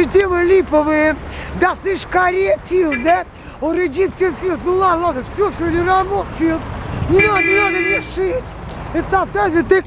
Наши липовые. Да слышь, коре фил, да? Он Реджиптин филд, Ну ладно, ладно, все, все, не рамок филс. Не надо, не надо мне шить. И сам даже ты